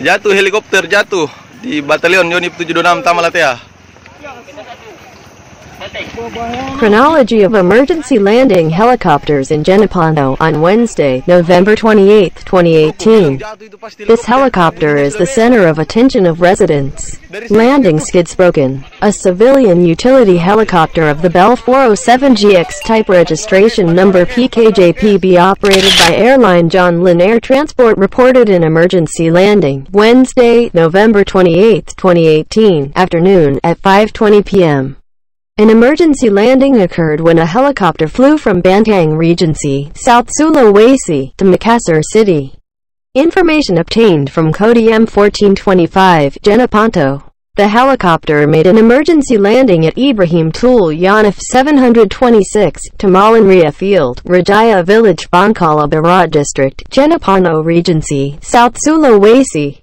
Jatuh helikopter jatuh di batalion Yonif 726 Tamalatea. Chronology of emergency landing helicopters in Jeneponto on Wednesday, November 28, 2018. Jatuh itu pasti This helicopter is the center of attention of residents. Landing skids broken. A civilian utility helicopter of the Bell 407GX type registration number PKJPB operated by airline Jhonlin Air Transport reported an emergency landing Wednesday, November 28, 2018, afternoon at 5:20 p.m. An emergency landing occurred when a helicopter flew from Bantaeng Regency, South Sulawesi, to Makassar City. Information obtained from Kodim 1425, Jeneponto. The helicopter made an emergency landing at Ibrahim Tulle Yonif 726, Tamalanrea Field, Rajaya Village, Bangkala Barat District, Jeneponto Regency, South Sulawesi.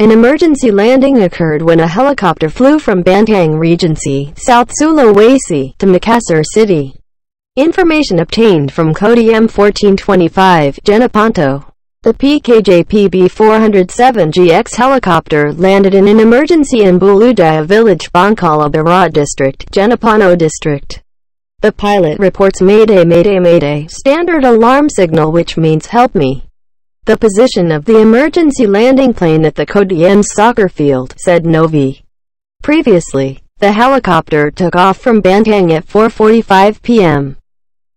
An emergency landing occurred when a helicopter flew from Bantaeng Regency, South Sulawesi, to Makassar City. Information obtained from Kodim 1425, Jeneponto. The PKJPB 407GX helicopter landed in an emergency in Bulujaya village, Bangkala Barat district, Jeneponto district. The pilot reports Mayday Mayday Mayday, standard alarm signal which means help me. The position of the emergency landing plane at the Kodim soccer field, said Novy. Previously, the helicopter took off from Bantaeng at 4.45 p.m.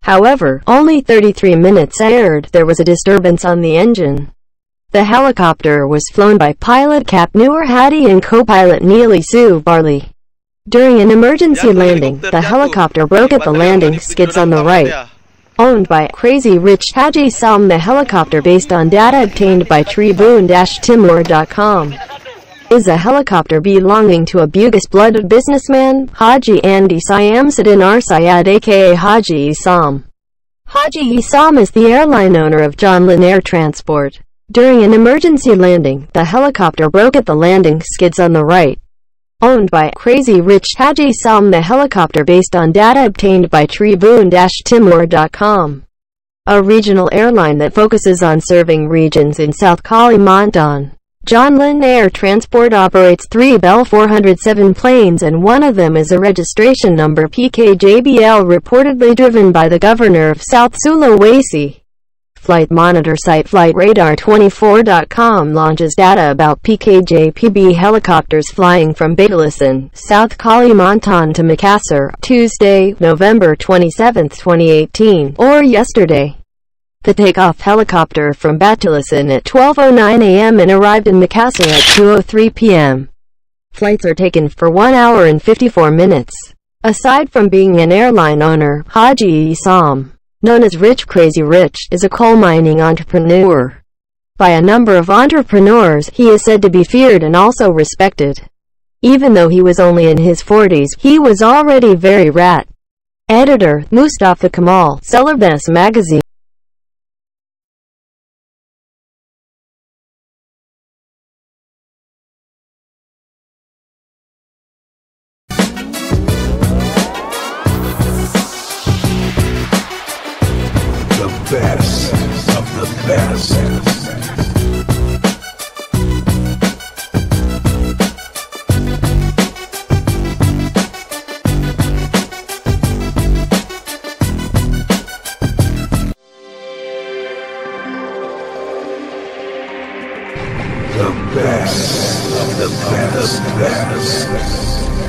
However, only 33 minutes aired, there was a disturbance on the engine. The helicopter was flown by pilot Cap Nur Hadi and co-pilot Nili Subarli. During an emergency landing, the helicopter broke at the landing skids on the right. Owned by Crazy Rich Haji Isam the helicopter based on data obtained by Tribun-Timur.com is a helicopter belonging to a Bugis blooded businessman, Haji Andi Syamsuddin Arsyad aka Haji Isam. Haji Isam is the airline owner of Jhonlin Air Transport. During an emergency landing, the helicopter broke at the landing skids on the right. Owned by Crazy Rich Haji Isam the helicopter based on data obtained by Tribun-Timur.com. A regional airline that focuses on serving regions in South Kalimantan. Jhonlin Air Transport operates three Bell 407 planes and one of them is a registration number PKJBL reportedly driven by the governor of South Sulawesi. Flight monitor site FlightRadar24.com launches data about PKJPB helicopters flying from Batulicin, South Kalimantan to Makassar, Tuesday, November 27, 2018, or yesterday. The takeoff helicopter from Batulicin at 12.09 a.m. and arrived in Makassar at 2.03 p.m. Flights are taken for 1 hour and 54 minutes. Aside from being an airline owner, Haji Isam, known as Rich Crazy Rich, is a coal mining entrepreneur. By a number of entrepreneurs, he is said to be feared and also respected. Even though he was only in his 40s, he was already very rat. Editor, Mustafa Kamal, Celebes Magazine. The best of the best. The best.